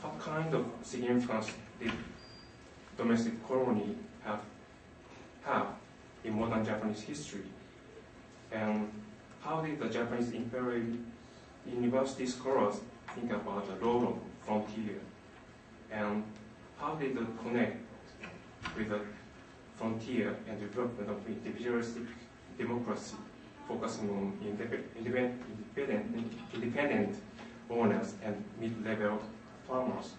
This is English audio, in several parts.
what kind of significance did domestic colony have, have in modern Japanese history? And how did the Japanese imperial university scholars think about the role of frontier? And how did it connect with the frontier and development of individualistic democracy, focusing on independent, independent owners and mid-level farmers.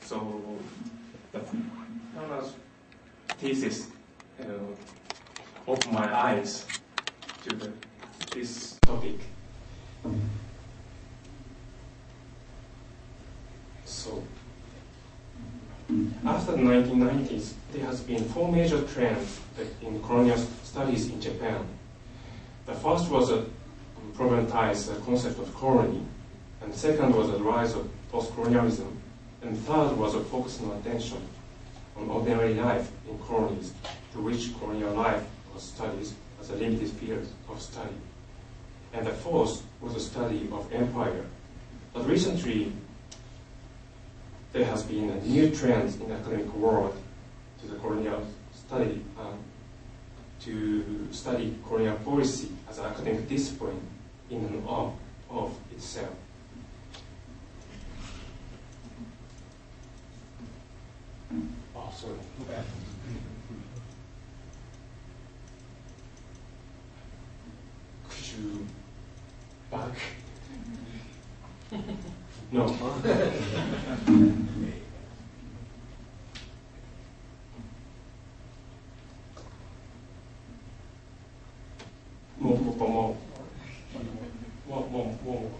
So the farmers thesis uh, opened my eyes to the, this topic. So after the 1990s, there has been four major trends in colonial studies in Japan. The first was a problematize the concept of colony, and second was the rise of post-colonialism, and third was a focus on attention on ordinary life in colonies, to which colonial life was studied as a limited field of study. And the fourth was a study of empire. But recently, there has been a new trend in the academic world to the colonial study, um, to study colonial policy as an academic discipline in and of, of itself. Oh, sorry. Could you back? no. more, more, more. More, more, more.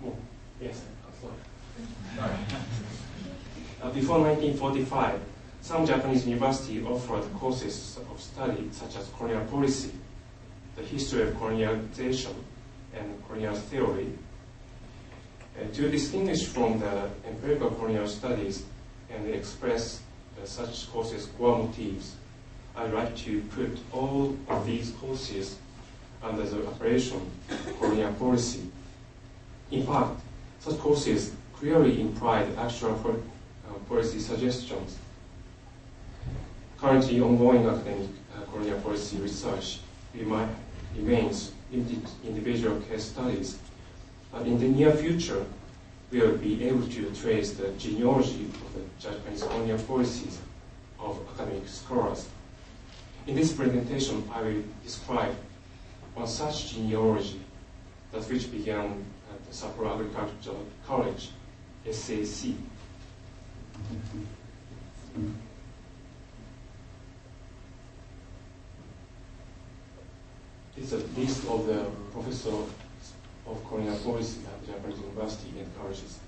More. Yes, sorry. Uh, before 1945, some Japanese universities offered courses of study such as colonial policy, the history of colonialization, and colonial theory. Uh, to distinguish from the empirical colonial studies and express uh, such courses' core motifs, I'd like to put all of these courses under the operation colonial policy. In fact, such courses clearly implied actual uh, policy suggestions. Currently ongoing academic uh, colonial policy research remains limited individual case studies, but in the near future, we will be able to trace the genealogy of the Japanese colonial policies of academic scholars. In this presentation, I will describe one such genealogy that which began at the Sapporo Agricultural College, SAC. Is a list of the professors of colonial policy at Japanese university and colleges.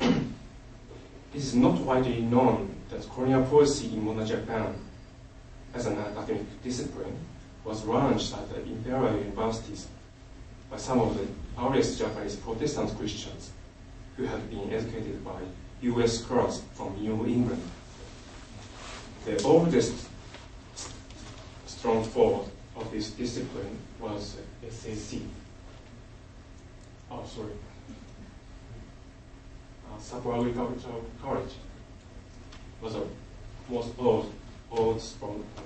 it is not widely known that colonial policy in modern Japan as an academic discipline was launched at the imperial universities by some of the earliest Japanese Protestant Christians who had been educated by U.S. cross from New England. The oldest strong stronghold of this discipline was SAC. Oh, sorry. Uh, Sapporo Agricultural College was the most old, old from uh,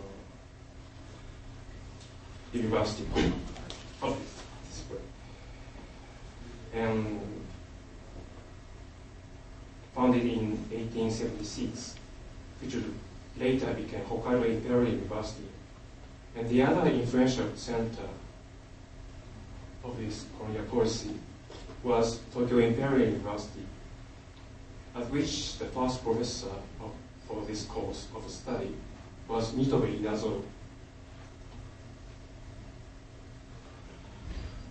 university of this discipline. And founded in 1876, which later became Hokkaido Imperial University. And the other influential center of this colonial policy was Tokyo Imperial University, at which the first professor of, for this course of study was Nitobe Inazo,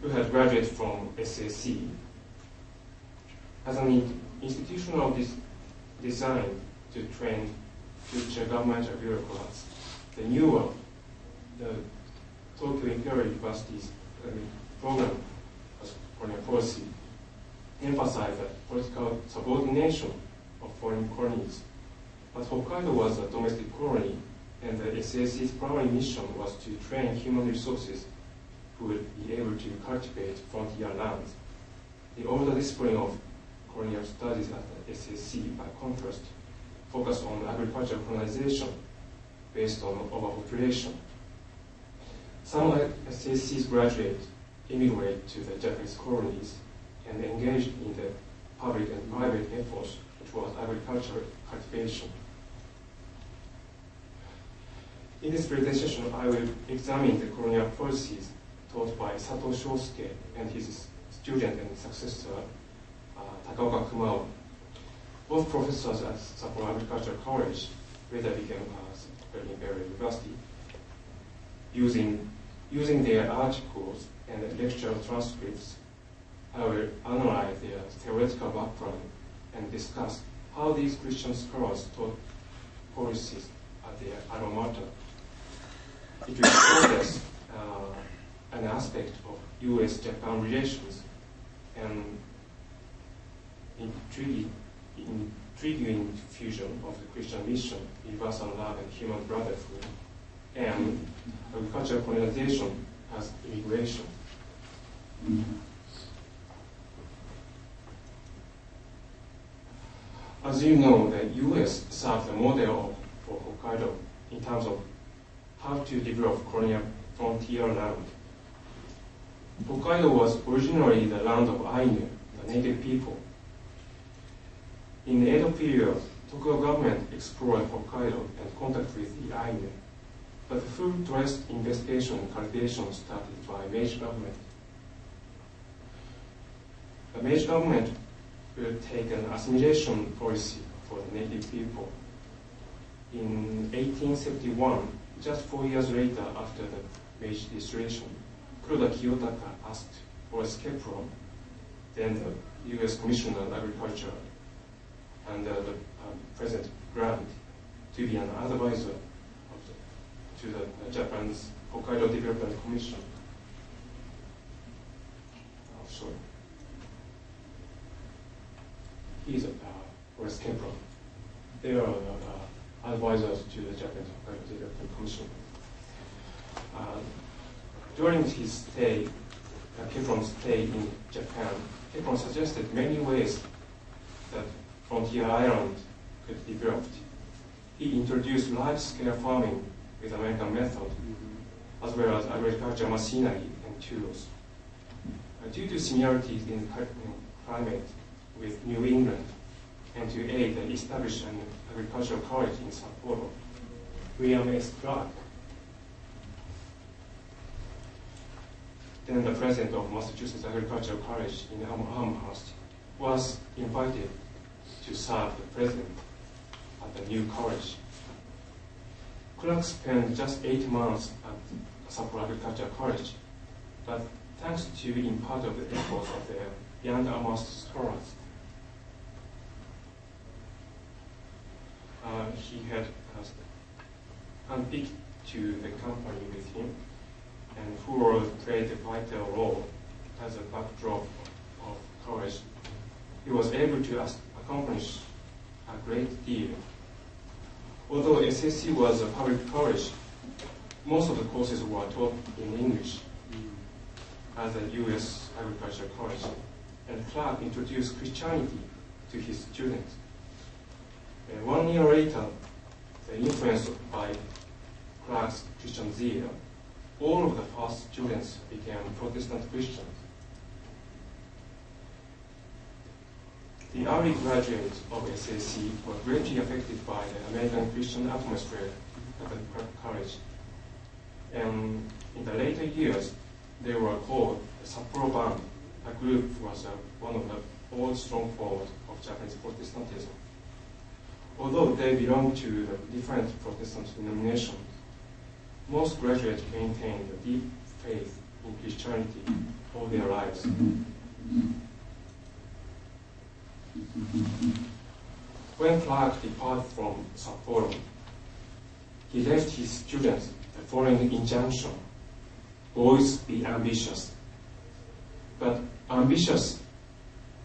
who had graduated from SAC. As an institutional des design to train future governmental bureaucrats, the newer, the Tokyo Imperial University's program as colonial policy emphasized that political subordination of foreign colonies. But Hokkaido was a domestic colony, and the SAC's primary mission was to train human resources who would be able to cultivate frontier lands. The older discipline of colonial studies at the SAC, by contrast, focused on agricultural colonization based on overpopulation. Some SAC's graduates immigrate to the Japanese colonies and engaged in the public and private efforts towards agricultural cultivation. In this presentation, I will examine the colonial policies taught by Sato Shosuke and his student and successor, uh, Takaoka Kumao. Both professors at Sapporo Agricultural College later became uh, Imperial University. Using, using their articles and lecture transcripts, I will analyze their theoretical background and discuss how these Christian scholars taught policies at their alma mater. It will progress uh, an aspect of U.S.-Japan relations and intriguing, fusion of the Christian mission, universal love and human brotherhood, and agricultural colonization as immigration. As you know, the U.S. served a model for Hokkaido in terms of how to develop colonial frontier land. Hokkaido was originally the land of Ainu, the native people. In the Edo period, Tokugawa government explored Hokkaido and contact with the but the full-dressed investigation and cultivation started by Meiji government. The Meiji government will take an assimilation policy for the native people. In 1871, just four years later after the Meiji Restoration, Kuroda Kiyotaka asked Horace from then the U.S. Commissioner on Agriculture, and uh, the um, President Grant, to be an advisor the, to the uh, Japan's Hokkaido Development Commission. Oh, sorry. He's a uh, Capron. They are uh, advisors to the Japanese Hokkaido Development Commission. Uh, during his stay, uh, Capron's stay in Japan, Capron suggested many ways that frontier island could be developed. He introduced large-scale farming with American method, mm-hmm. as well as agricultural machinery and tools. Uh, due to similarities in climate with New England, and to aid the establishment of agricultural college in Sapporo, William S. Clark then the president of Massachusetts Agricultural College in Amherst, was invited to serve the president at the new college. Clark spent just eight months at Sapporo Agricultural College, but thanks to in part of the efforts of the young Amherst scholars, uh, he had uh, unpicked to the company with him and who will play a vital role as a backdrop of college. He was able to accomplish a great deal. Although SAC was a public college, most of the courses were taught in English as a U.S. agricultural college, and Clark introduced Christianity to his students. And one year later, the influence by Clark's Christian zeal all of the first students became Protestant Christians. The early graduates of SAC were greatly affected by the American Christian atmosphere at the college. And in the later years, they were called the Sapporo Band. A group was uh, one of the old strongholds of Japanese Protestantism. Although they belonged to the different Protestant denominations, most graduates maintained a deep faith in Christianity all their lives. When Clark departed from Sapporo, he left his students the following injunction Boys, be ambitious. But ambitious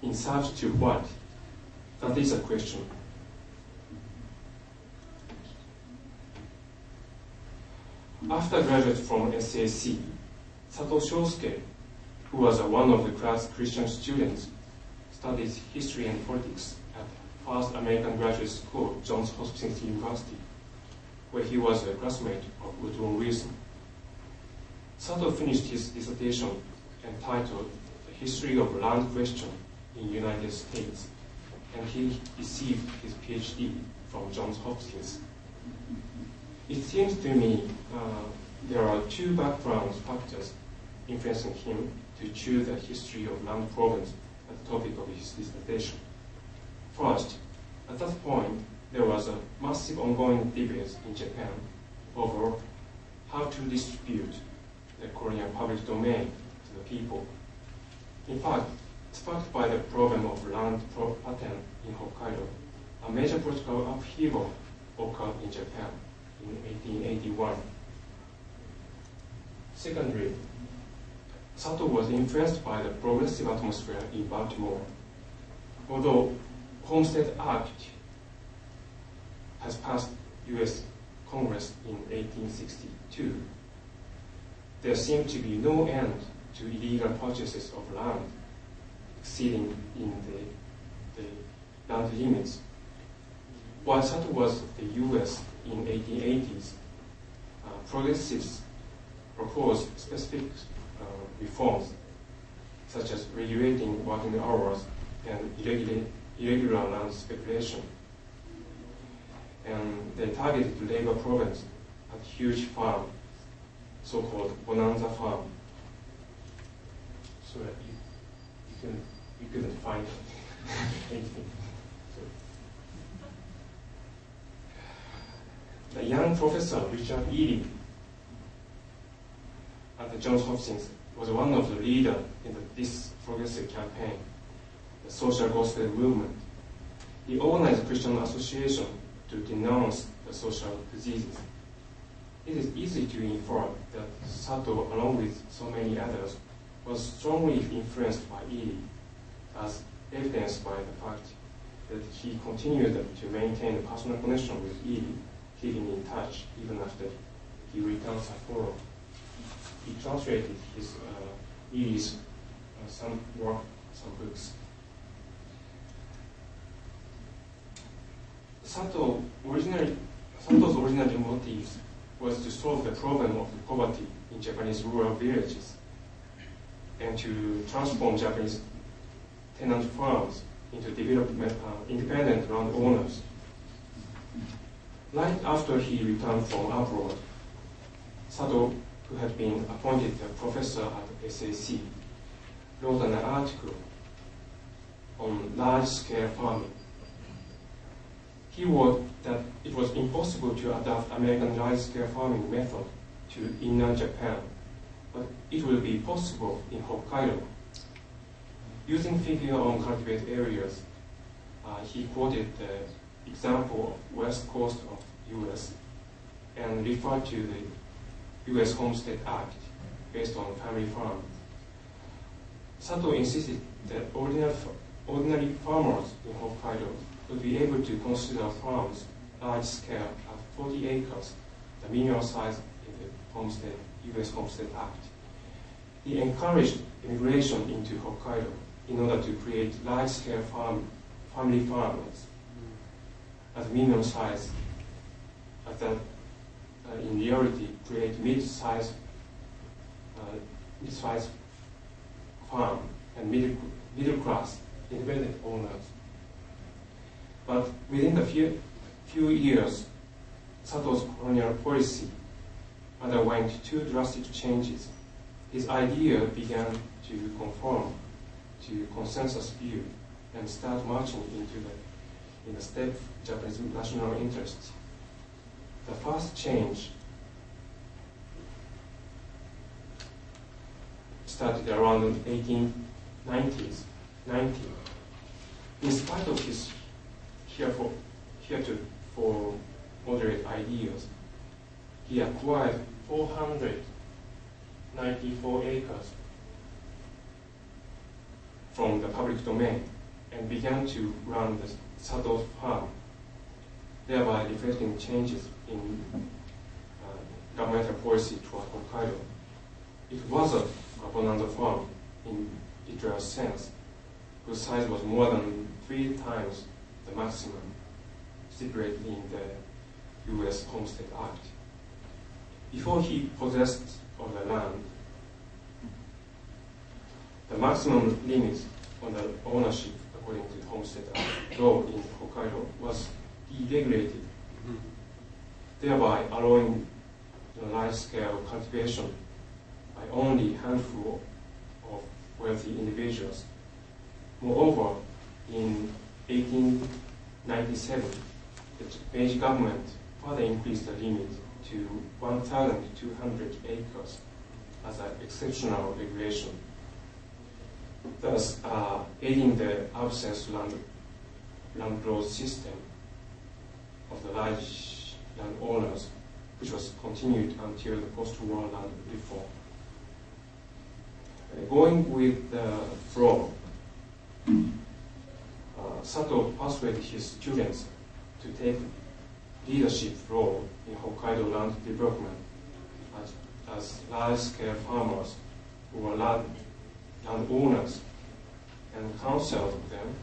in search to what? That is a question. After graduating from SAC, Sato Shosuke, who was one of the class Christian students, studied history and politics at First American Graduate School, Johns Hopkins University, where he was a classmate of Woodrow Wilson. Sato finished his dissertation entitled The History of Land Question in United States, and he received his PhD from Johns Hopkins. It seems to me uh, there are two background factors influencing him to choose the history of land problems the topic of his dissertation. First, at that point, there was a massive ongoing debate in Japan over how to distribute the Korean public domain to the people. In fact, sparked by the problem of land patent in Hokkaido, a major political upheaval occurred in Japan in 1881. Secondly, Sato was influenced by the progressive atmosphere in Baltimore. Although Homestead Act has passed U.S. Congress in 1862, there seemed to be no end to illegal purchases of land exceeding in the, the land limits. While Sato was the U.S. in 1880s, uh, progressives proposed specific Uh, reforms such as regulating working hours and irregular, irregular land speculation. And they targeted the labor problems at huge farm, so-called bonanza farm. So that you, you, can, you couldn't find anything. The young professor, Richard Ely, at Johns Hopkins was one of the leaders in the, this progressive campaign, the social gospel movement. He organized a Christian association to denounce the social diseases. It is easy to infer that Sato, along with so many others, was strongly influenced by Ely, as evidenced by the fact that he continued to maintain a personal connection with Ely, keeping in touch even after he returned to Sapporo he translated his uh, uh, some work, some books. Sato originally, Sato's original motive was to solve the problem of poverty in Japanese rural villages and to transform Japanese tenant farms into development, uh, independent land owners. Right after he returned from abroad, Sato who had been appointed a professor at SAC, wrote an article on large-scale farming. He wrote that it was impossible to adapt American large-scale farming method to inland Japan, but it will be possible in Hokkaido. Using figure on cultivated areas, uh, he quoted the example of west coast of U.S. and referred to the U.S. Homestead Act based on family farm. Sato insisted that ordinary, ordinary farmers in Hokkaido would be able to consider farms large scale at 40 acres, the minimum size in the Homestead, U.S. Homestead Act. He encouraged immigration into Hokkaido in order to create large scale farm, family farms at minimum size at uh, in reality create mid-sized uh, mid-sized farm and middle, middle class independent owners. But within the few, few years, Sato's colonial policy underwent two drastic changes. His idea began to conform to consensus view and start marching into the, in the step Japanese national interests the first change started around the 1890s, 90. In spite of his heretofore, heretofore moderate ideas, he acquired 494 acres from the public domain and began to run the Sato farm, thereby reflecting changes in uh, governmental policy toward Hokkaido. it was a, a bonanza farm in literal sense, whose size was more than three times the maximum stipulated in the U.S. Homestead Act. Before he possessed of the land, the maximum limit on the ownership according to the Homestead Act law in Hokkaido was deregulated, thereby allowing the large-scale cultivation by only handful of wealthy individuals. Moreover, in 1897, the Meiji government further increased the limit to 1,200 acres as an exceptional regulation, thus uh, aiding the absence land, land growth system of the large landowners, which was continued until the post-war land reform. Uh, going with the uh, Sato persuaded his students to take leadership role in Hokkaido land development as, as large-scale farmers who were land, landowners and counseled them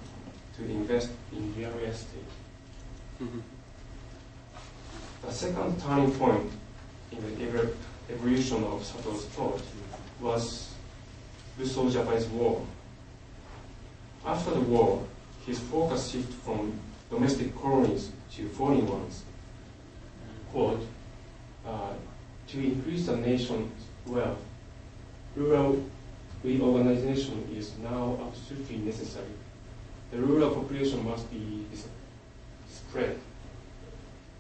to invest in real estate. Mhm. The second turning point in the evo- evolution of Sato's thought was Russo-Japanese War. After the war, his focus shifted from domestic colonies to foreign ones. Quote, uh, to increase the nation's wealth, rural reorganization is now absolutely necessary. The rural population must be spread.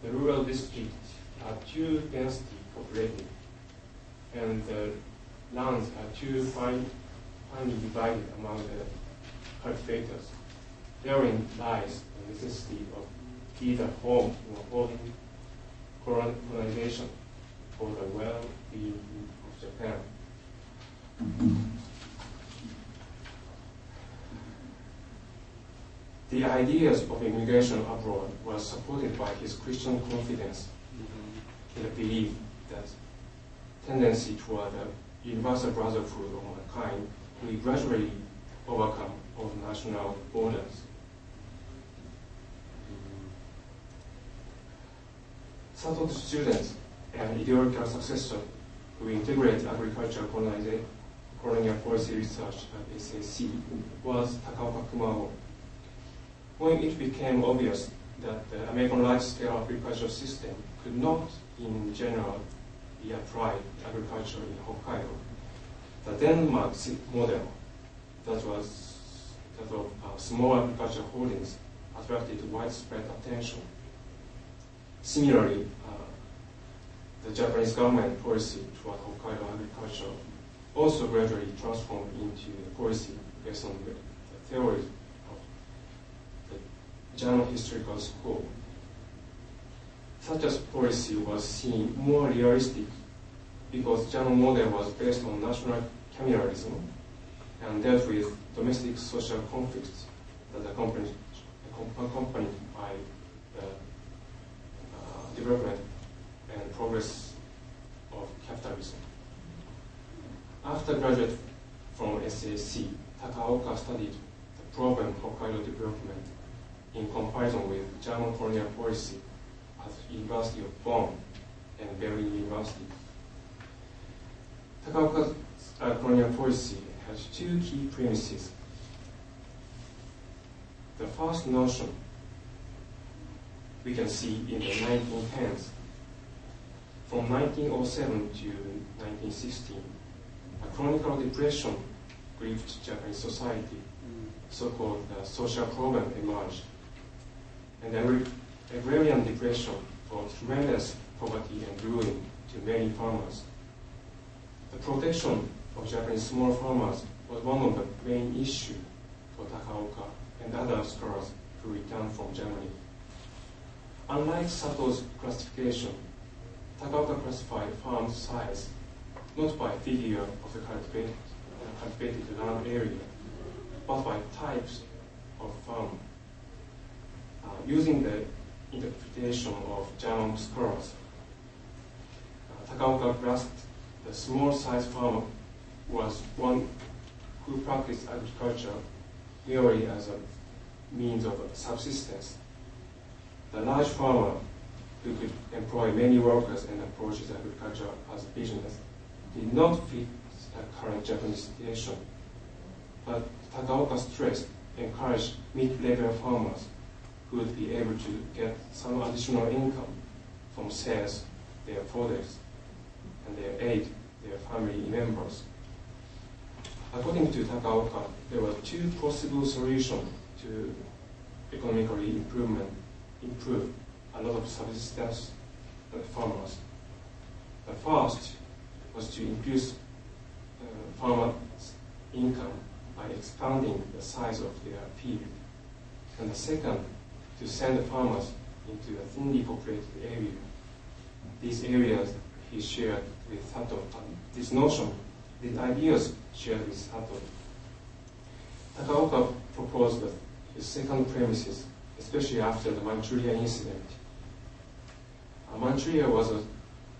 The rural districts are too densely populated, and the lands are too fine, finely divided among the cultivators. Therein lies the necessity of either home or holding colonization for the well-being of Japan. The ideas of immigration abroad were supported by his Christian confidence in the belief that tendency toward the universal brotherhood of mankind will gradually overcome all national borders. Sato's students and ideological successor who integrate agriculture colonial policy research at SAC was Takaoka Kumao. When it became obvious that the American large-scale agricultural system could not, in general, be applied to agriculture in Hokkaido, the Denmark model that was that of uh, small agricultural holdings attracted widespread attention. Similarly, uh, the Japanese government policy toward Hokkaido agriculture also gradually transformed into a policy based on the, the theories of the German historical school. Such a policy was seen more realistic because German model was based on national communalism and dealt with domestic social conflicts that accompanied, accompanied by the uh, development and progress of capitalism. After graduate from SAC, Takaoka studied the problem Hokkaido development with German colonial policy at University of Bonn and Berlin University. Takaoka's uh, colonial policy has two key premises. The first notion we can see in the 1910s. From 1907 to 1916, a chronic depression gripped Japanese society Mhm. so-called uh, social problem emerged. And agrarian depression brought tremendous poverty and ruin to many farmers. The protection of Japanese small farmers was one of the main issues for Takaoka and other scholars who returned from Germany. Unlike Sato's classification, Takaoka classified farm size not by figure of the cultivated, uh, cultivated land area, but by types of farm. Using the interpretation of German scholars, uh, Takaoka grasped the small size farmer, was one who practiced agriculture merely as a means of subsistence. The large farmer who could employ many workers and approaches agriculture as a business did not fit the current Japanese situation. But Takaoka stressed encouraged mid-level farmers who would be able to get some additional income from sales their products and their aid their family members. According to Takaoka, there were two possible solutions to economically improvement, improve a lot of subsistence farmers. The first was to increase uh, farmers' income by expanding the size of their field. And the second, to send the farmers into a thinly populated area. These areas he shared with Sato. This notion, these ideas shared with Sato. Takaoka proposed his second premises, especially after the Manchuria incident. Manchuria was a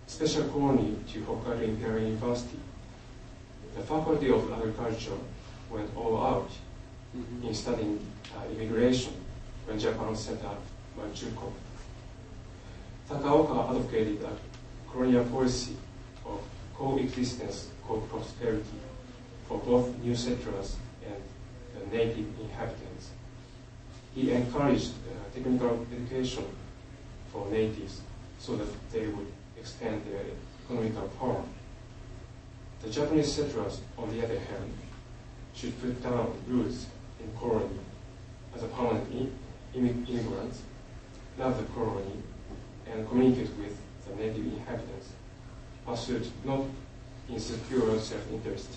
special colony to Hokkaido Imperial University. The Faculty of Agriculture went all out Mhm. in studying uh, immigration when Japan set up Manchukuo. Takaoka advocated a colonial policy of coexistence, co-prosperity for both new settlers and the native inhabitants. He encouraged uh, technical education for natives so that they would expand their economical power. The Japanese settlers, on the other hand, should put down roots in colony as a permanent immigrants, love the colony, and communicate with the native inhabitants, pursued not insecure self-interest,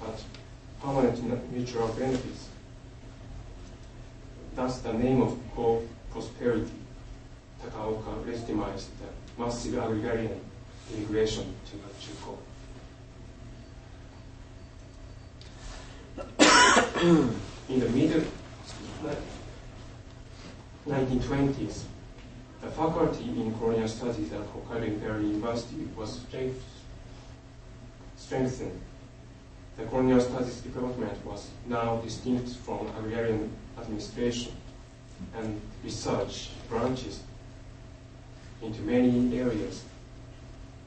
but permanent mutual benefits. Thus, the name of co-prosperity, Takaoka legitimized the massive agrarian immigration to Manchukuo. in the mid 1920s, the faculty in colonial studies at Hokkaido Imperial University was strength- strengthened. The colonial studies department was now distinct from agrarian administration, and research branches into many areas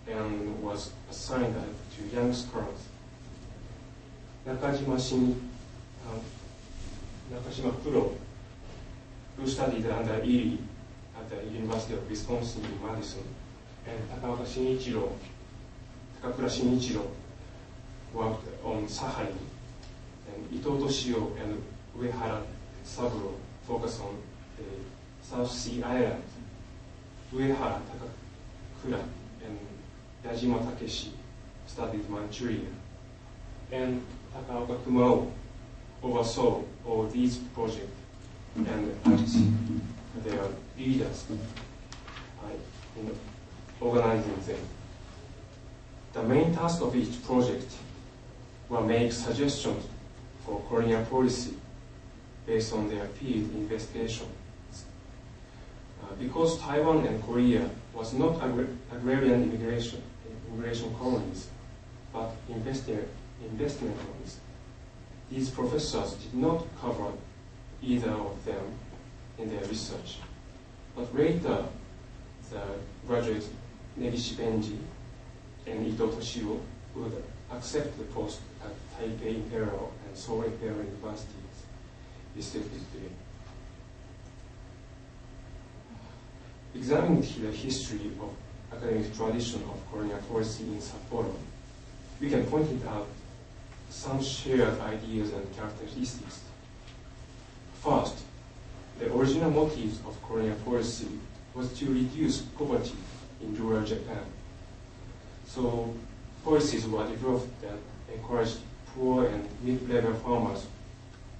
and was assigned to young scholars. Nakajima Shin, uh, Nakashima Kuro, who studied under Ely at the University of Wisconsin in Madison, and Takaoka Shinichiro, Takakura Shinichiro worked on Sakhalin, and Ito Toshio and Uehara Saburo focused on the South Sea Islands. Uehara Takakura and Yajima Takeshi studied Manchuria, and Takaoka Kumao oversaw all these projects and acted their leaders uh, in organizing them. The main task of each project will make suggestions for colonial policy based on their field investigations. Uh, because Taiwan and Korea was not agri- agrarian immigration, immigration colonies, but investi- investment colonies, these professors did not cover either of them in their research. But later, the graduate Negishi Benji and Ito Toshio would accept the post at Taipei Imperial and Seoul Imperial Universities, respectively. Examining the history of academic tradition of colonial policy in Sapporo, we can point out some shared ideas and characteristics. First, the original motives of colonial policy was to reduce poverty in rural Japan. So policies were developed that encouraged poor and mid-level farmers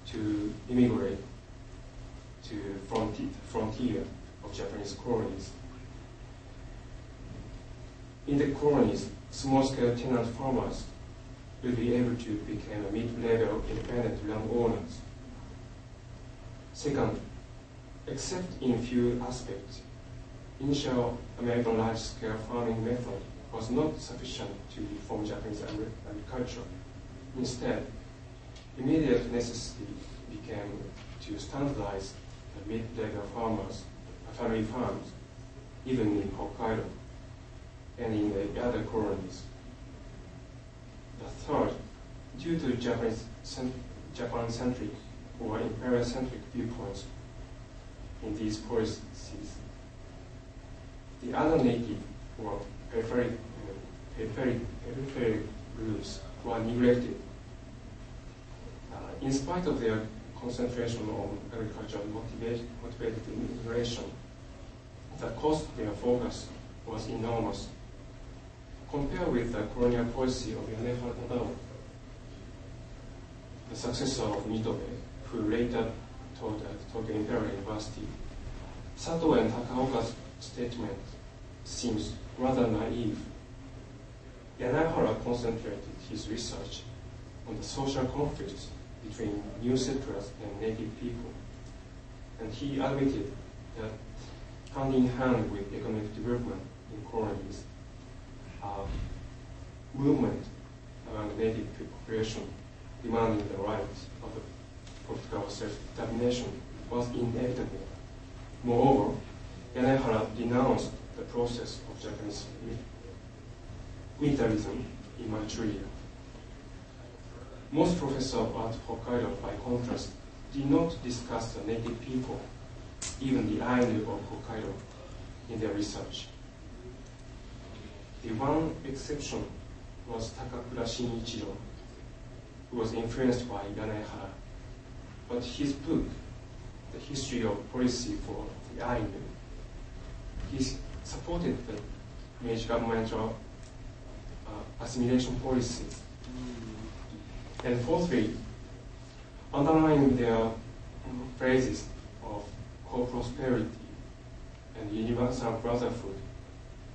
to immigrate to frontier, frontier of Japanese colonies. In the colonies, small-scale tenant farmers will be able to become a mid-level independent landowners. Second, except in few aspects, initial American large-scale farming method was not sufficient to reform Japanese agriculture. Instead, immediate necessity became to standardize the mid-level farmers, family farms, even in Hokkaido and in the other colonies. The third, due to Japanese Japan-centric or imperial-centric viewpoints in these policies, the other native or peripheral, peripheral, peripheral groups were neglected. Uh, in spite of their concentration on agriculture motivated, motivated immigration, the cost of their focus was enormous. Compared with the colonial policy of Yanaihara Tadao, the successor of Nitobe, who later taught at Tokyo Imperial University, Sato and Takaoka's statement seems rather naive. Yanaihara concentrated his research on the social conflicts between new settlers and native people, and he admitted that hand in hand with economic development in colonies, uh, movement among native population demanding the right of the political self-determination was inevitable. Moreover, Yanaihara denounced the process of Japanese militarism in Manchuria. Most professors at Hokkaido, by contrast, did not discuss the native people, even the Ainu of Hokkaido, in their research. The one exception was Takakura Shinichiro, who was influenced by Yanaihara. But his book, The History of Policy for the Ainu, he supported the Meiji governmental uh, assimilation policy. And fourthly, underlying their phrases of co-prosperity and universal brotherhood,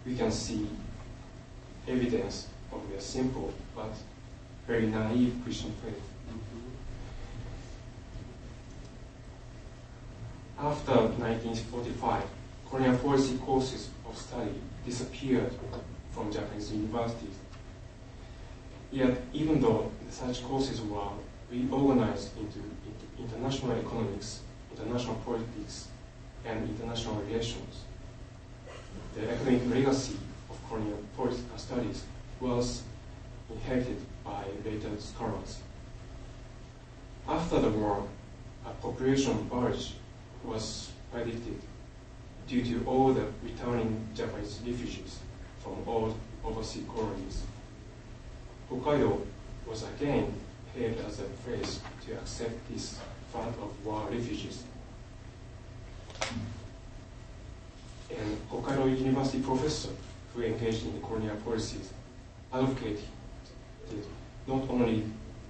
we can see evidence of their simple but very naive Christian faith. After 1945, colonial policy courses of study disappeared from Japanese universities. Yet, even though such courses were reorganized into, international economics, international politics, and international relations, the academic legacy of Korean political uh, studies was inherited by later scholars. After the war, a population surge was predicted due to all the returning Japanese refugees from all overseas colonies. Hokkaido was again hailed as a place to accept this flood of war refugees. And Hokkaido University professor who engaged in the colonial policies advocated not only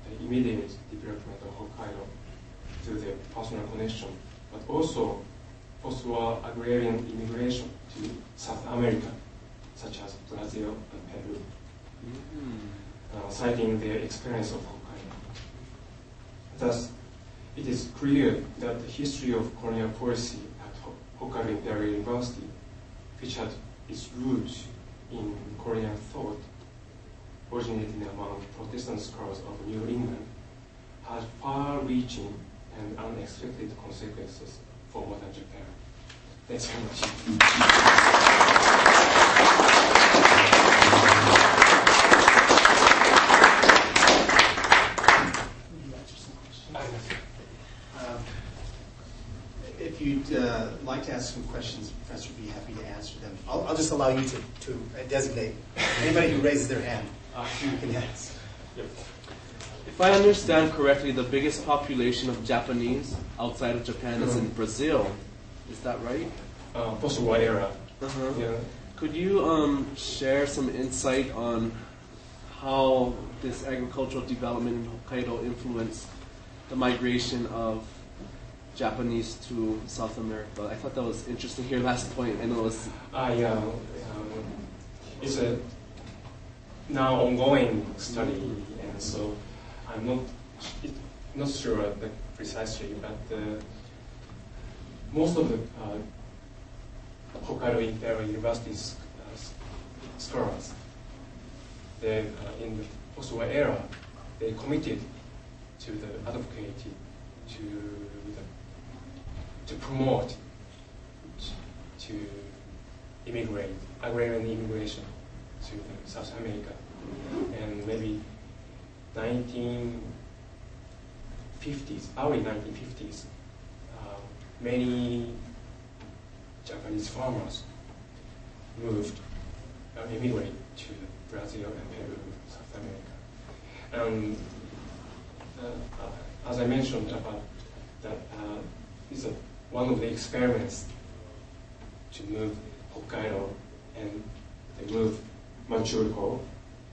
the immediate development of Hokkaido through their personal connection, but also post-war agrarian immigration to South America, such as Brazil and Peru, mm-hmm. uh, citing their experience of Hokkaido. Thus, it is clear that the history of colonial policy at Hokkaido Imperial University, which had its roots in Korean thought, originating among Protestant scholars of New England, had far-reaching and unexpected consequences for modern Japan. Thanks very much. Um, if you'd uh, like to ask some questions, Professor would be happy to answer them. I'll, I'll just allow you to, to designate anybody who raises their hand. Uh, you can ask. Yep. If I understand correctly, the biggest population of Japanese outside of Japan is in uh-huh. Brazil. Is that right? Uh, post-war era. Uh-huh. Yeah. Could you um, share some insight on how this agricultural development in Hokkaido influenced the migration of Japanese to South America? I thought that was interesting. Here, last point. I know it was. Uh, yeah, um, it's a now ongoing study, and so I'm not not sure precisely, but uh, most of the uh, Hokkaido Imperial University uh, scholars, they, in the post-war era, they committed to the advocate to the, to promote to immigrate agrarian immigration to South America. And maybe 1950s early 1950s uh, many Japanese farmers moved uh, immigrate to Brazil and Peru South America and uh, uh, as I mentioned about that uh, is one of the experiments to move Hokkaido and they move Manchukuo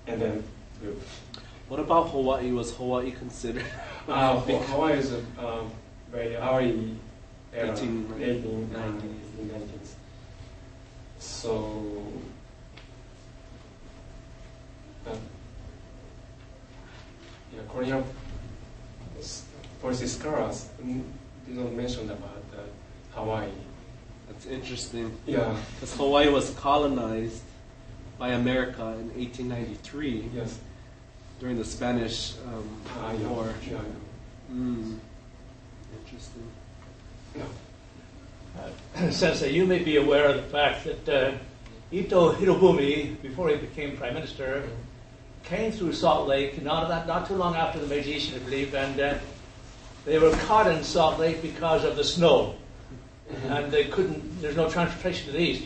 and then move. What about Hawaii? Was Hawaii considered? Uh, Ho- Hawaii is a um, very early era, 18 1890s. 1890s. So, but, yeah, Korean s- policy scholars did not mention about uh, Hawaii. That's interesting. Yeah, Because Hawaii was colonized by America in 1893 yes. During the Spanish um, Ah, yeah, War. yeah, Mm. Interesting. yeah. Sensei, you may be aware of the fact that uh, Ito Hirobumi, before he became prime minister, came through Salt Lake not, not, not too long after the Meiji, I believe, and uh, they were caught in Salt Lake because of the snow, and they couldn't. There's no transportation to the east.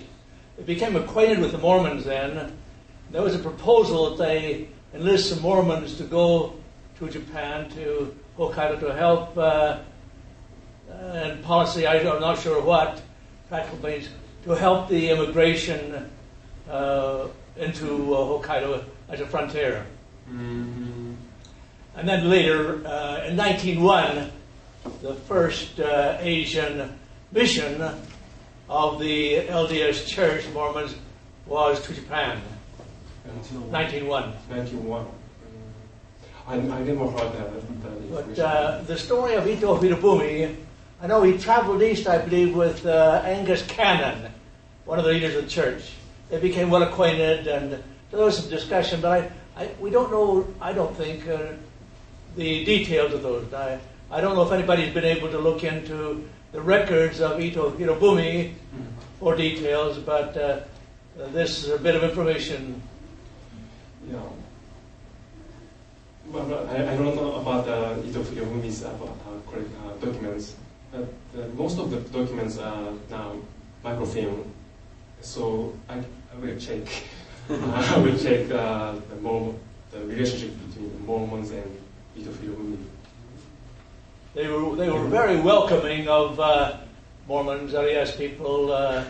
They became acquainted with the Mormons. Then there was a proposal that they enlist some Mormons to go to Japan to Hokkaido to help. Uh, and policy, I I'm not sure what, practical means, to help the immigration uh, into uh, Hokkaido as a frontier. Mm-hmm. And then later, uh, in 1901, the first uh, Asian mission of the LDS Church, Mormons, was to Japan. 1901. 91. I, I never heard that. that But uh, the story of Ito Hirobumi, I know he traveled east, I believe, with uh, Angus Cannon, one of the leaders of the church. They became well acquainted, and there was some discussion, but I, I we don't know, I don't think, uh, the details of those. I, I don't know if anybody's been able to look into the records of Ito Hirobumi for details, but uh, this is a bit of information. Yeah. Well, but I, I don't know about the Ito Hirobumi's about uh, correct, uh, documents. But uh, most of the documents are now microfilm, so I, I will check. I will check uh, the Mormon, the relationship between the Mormons and Ito Hirobumi. They were, they were very welcoming of uh, Mormons, LDS people, uh,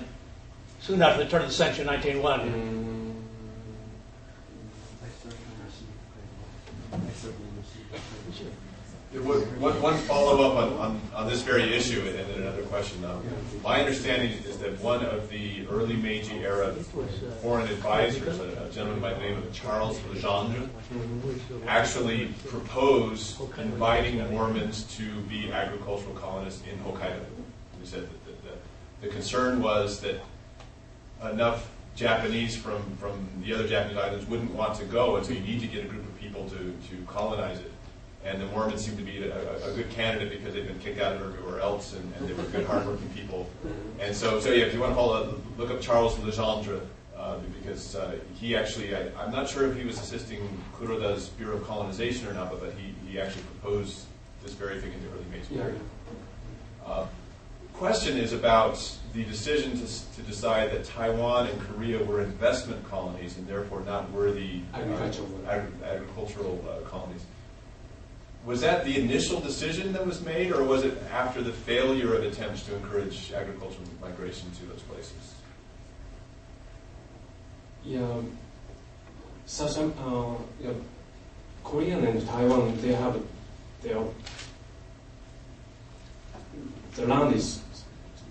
soon after the turn of the century, 1901. Mm, One, one follow-up on, on, on this very issue and then another question. Um, My understanding is that one of the early Meiji era foreign advisors, a a gentleman by the name of Charles Legendre, actually proposed inviting Mormons to be agricultural colonists in Hokkaido. He said that the, the, the concern was that enough Japanese from, from the other Japanese islands wouldn't want to go, and so you need to get a group of people to, to colonize it. And the Mormons seemed to be a, a, good candidate because they'd been kicked out of everywhere else, and, and they were good, hardworking people. And so, so yeah, if you want to follow, look up Charles Legendre, uh, because uh, he actually, I, I'm not sure if he was assisting Kuroda's Bureau of Colonization or not, but, but he, he actually proposed this very thing in the early Meiji period. Uh, question is about the decision to, to decide that Taiwan and Korea were investment colonies and therefore not worthy Agricultural. agri- agricultural uh, colonies. Was that the initial decision that was made, or was it after the failure of attempts to encourage agricultural migration to those places? Yeah, South, uh, yeah, Korean and Taiwan, they have their the land is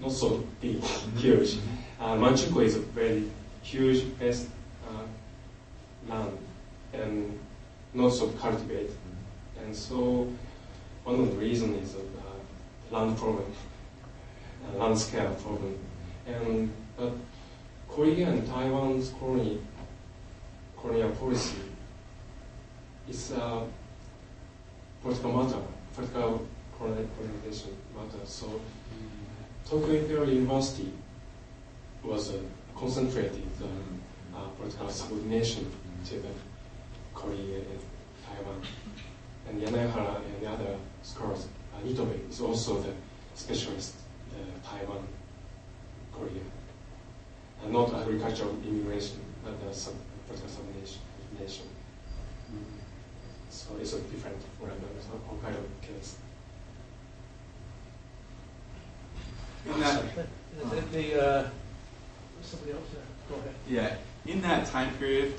not so big, huge. Uh, Manchukuo is a very huge vast uh, land and not so cultivated, and so one of the reasons is a uh, land problem, uh, land scale problem, and but Korea and Taiwan's colony, colonial policy is a political matter, political colonization matter. So Tokyo Imperial University was uh, concentrated um, uh, political subordination to the Korea and Taiwan. And Yanaihara and the other scholars, uh, Nitobe is also the specialist, the Taiwan, Korea. And not agricultural immigration, but the sub, political subordination. So it's a different for all kind of case. In that, The, the, uh, somebody else, uh, go ahead. yeah, in that time period,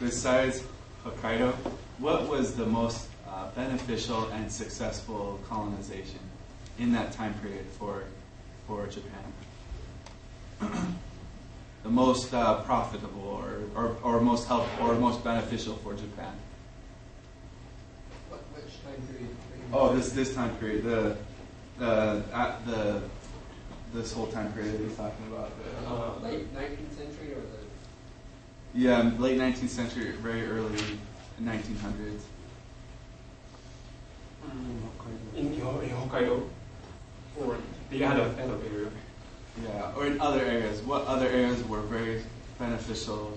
besides Hokkaido, what was the most uh, beneficial and successful colonization in that time period for for Japan? the most uh, profitable, or, or, or most helpful, or most beneficial for Japan? What, which time period? Oh, this this time period, the the at the this whole time period that he's talking about. The, Uh? Late nineteenth century or the, yeah, late 19th century, very early 1900s. In, in Hokkaido or the other, other area. Yeah, or in other areas. What other areas were very beneficial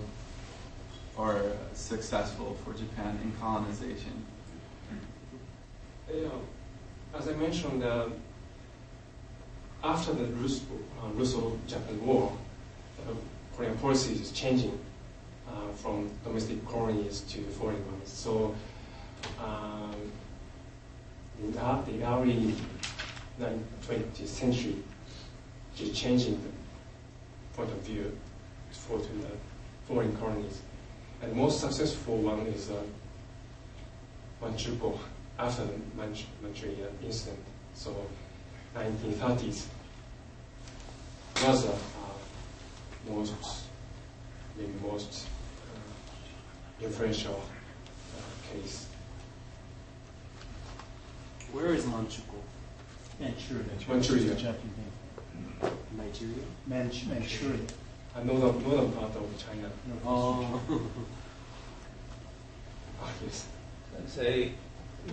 or successful for Japan in colonization? Yeah, as I mentioned, uh, after the Russo, uh, War, uh, colonial policy is changing uh, from domestic colonies to foreign ones. So, um, in the, the early 20th century, just changing the point of view for to the foreign colonies. And the most successful one is uh, Manchukuo after the Manch- Manchuria incident. So 1930s was a uh, most, maybe most uh, influential uh, case. Where is Manchukuo? Manchuria. Manchuria. Japanese name. Nigeria. Manch- Manchuria. Uh, northern, northern part of China. Oh. Ah, yes. and say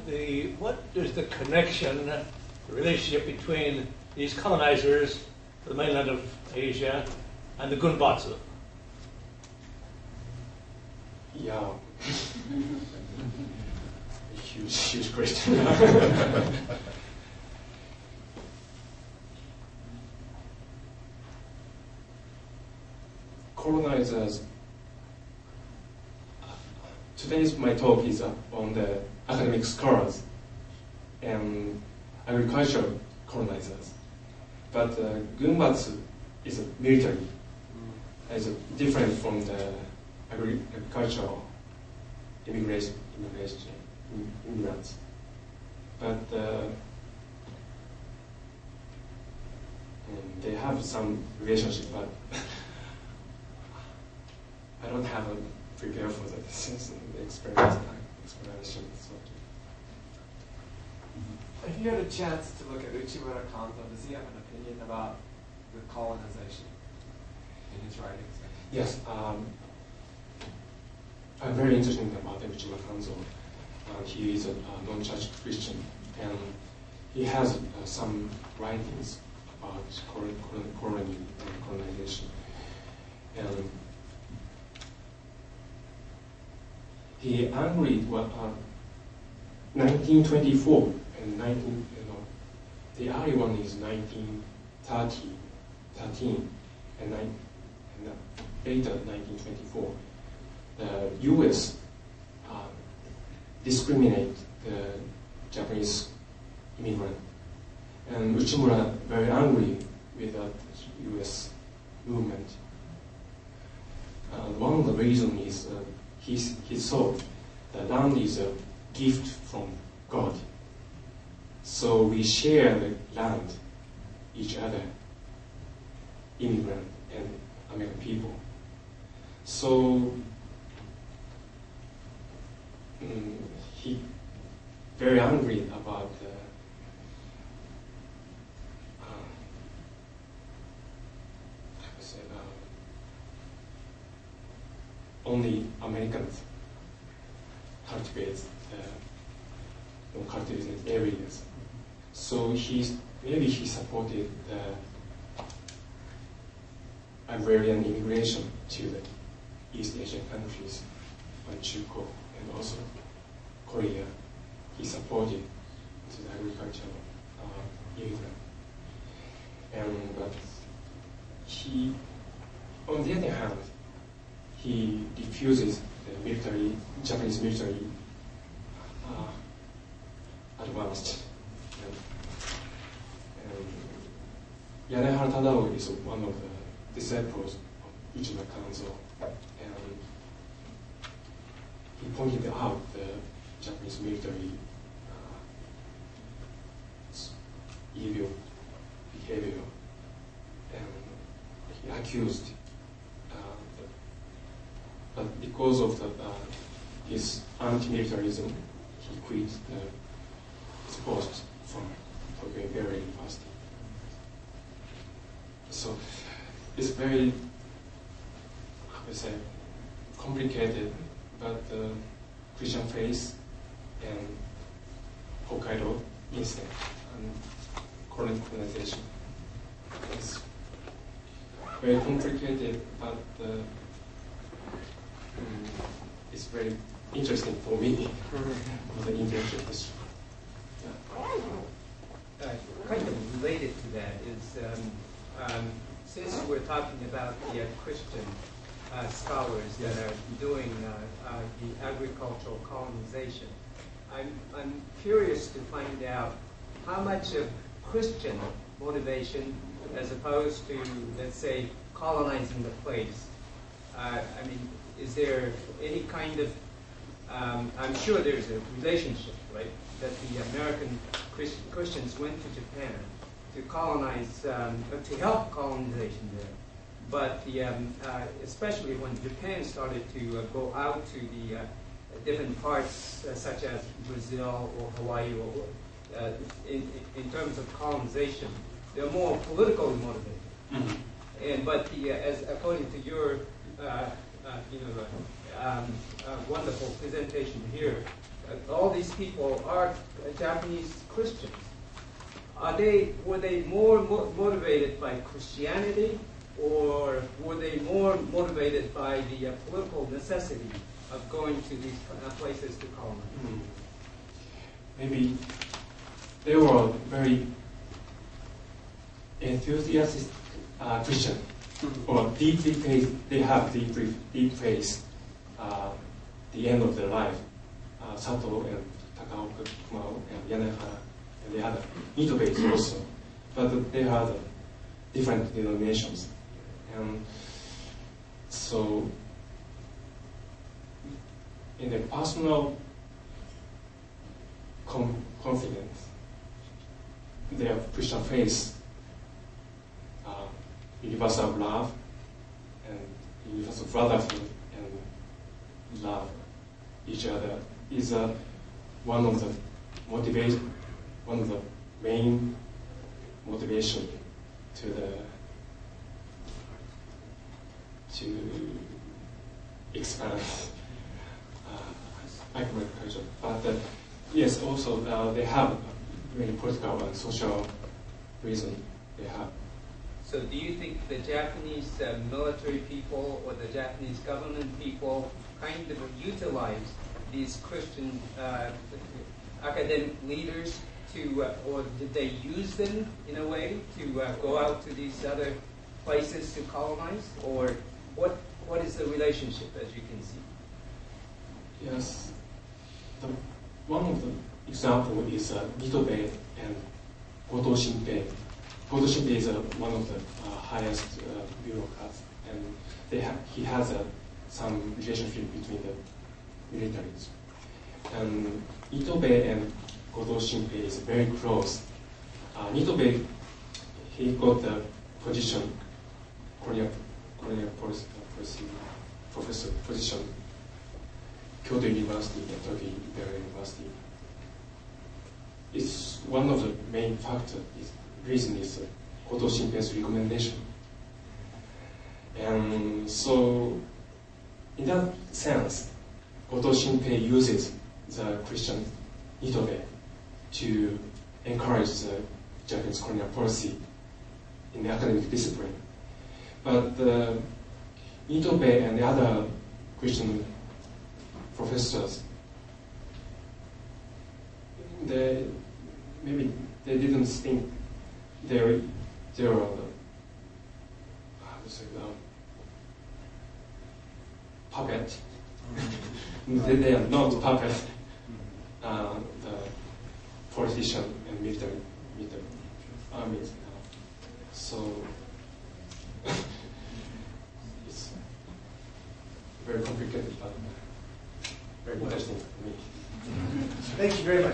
the what is the connection, the relationship between these colonizers, the mainland of Asia, and the Gunbatsu? Yeah. Huge, huge question. Colonizers. Today's my talk is on the academic scholars and agricultural colonizers. But uh, Gunbatsu is a military is different from the agri- agricultural immigration, immigration im- immigrants. But uh, they have some relationship, but I don't have a prepare for that since the experience explanation. So. If you had a chance to look at Uchimura Kanzo, does he have an opinion about the colonization in his writings? Yes, um, I'm very interested about Uchimura Kanzo. Uh, he is a, a non-church Christian, and he has uh, some writings about col- col- and colonization. And he agreed what uh, 1924 and 19, you know, the early one is 1930, 13, and, and uh, later 1924. The U.S. Discriminate the Japanese immigrant, and Uchimura very angry with that U.S. movement. Uh, one of the reasons is uh, he, he thought the land is a gift from God. So we share the land, each other, immigrant and American people. So mm, he very angry about uh, how to say, uh, only Americans cultivate the cultivated areas. So he's maybe he supported the agrarian immigration to the East Asian countries, like Chuko and also Korea. He supported the agricultural uh, immigrant. And but he, on the other hand, he refuses the military, Japanese military uh, advanced. And, Yanaihara Tadao is one of the disciples of Uchimura Kanzo, and he pointed out the Japanese military uh, evil behavior, and he accused uh, but because of the, uh, his anti-militarism, he quit the, his post from Tokyo Imperial University. So it's very, how to say, complicated, but the Christian faith and Hokkaido incident and current colonization is very complicated, but uh, mm, it's very interesting for me, the intellectual history. uh, kind of related to that is um, um, since we're talking about the uh, Christian uh, scholars that are doing uh, uh, the agricultural colonization, I'm, I'm curious to find out how much of Christian motivation as opposed to, let's say, colonizing the place. Uh, I mean, is there any kind of um, I'm sure there's a relationship, right, that the American Christ- Christians went to Japan to colonize, um, to help colonization there. But the, um, uh, especially when Japan started to uh, go out to the uh, different parts, uh, such as Brazil or Hawaii, or uh, in, in terms of colonization, they're more politically motivated. And but the, uh, as according to your uh, uh, you know uh, um, uh, wonderful presentation here, uh, all these people are uh, Japanese Christians. Are they were they more mo- motivated by Christianity, or were they more motivated by the uh, political necessity of going to these uh, places to colonize? Mm. Maybe they were very enthusiastic uh, Christian, or deeply faith. They have deeply deep faith. Uh, the end of their life, uh, Sato and Takaoka Kumao and Yanaihara and the other Ito base also, but they had different denominations, and so in the personal com- confidence, their Christian faith, uh, universal love, and universal brotherhood, and love each other is uh, one of the motivation, one of the main motivation to the to expand uh, agriculture. But uh, yes, also uh, they have many political and social reason they have. So, do you think the Japanese uh, military people or the Japanese government people kind of utilize these Christian uh, academic leaders to, uh, or did they use them in a way to go out to these other places to colonize, or what? What is the relationship, as you can see? Yes, the, one of the example is uh, Nitobe and Goto Shinpei. Goto Shinpei is uh, one of the uh, highest uh, bureaucrats, and they ha- he has uh, some relationship between the militaries. And Nitobe and Goto Shinpei is very close. Uh, Nitobe, he got the position, colonial, colonial policy, policy professor position Kyoto University and Tokyo Imperial University. It's one of the main factor is reason is uh, Goto Shinpei's recommendation. And so, in that sense, Goto Shinpei uses the Christian Nitobe to encourage the Japanese colonial policy in the academic discipline. But uh, Nitobe and the other Christian professors, they maybe they didn't think they were, they were the, how to say, the puppet. Mm-hmm. they, they are not puppet. Uh, the politician and military, military armies. Uh, so it's very complicated, but very interesting to me. Thank you very much.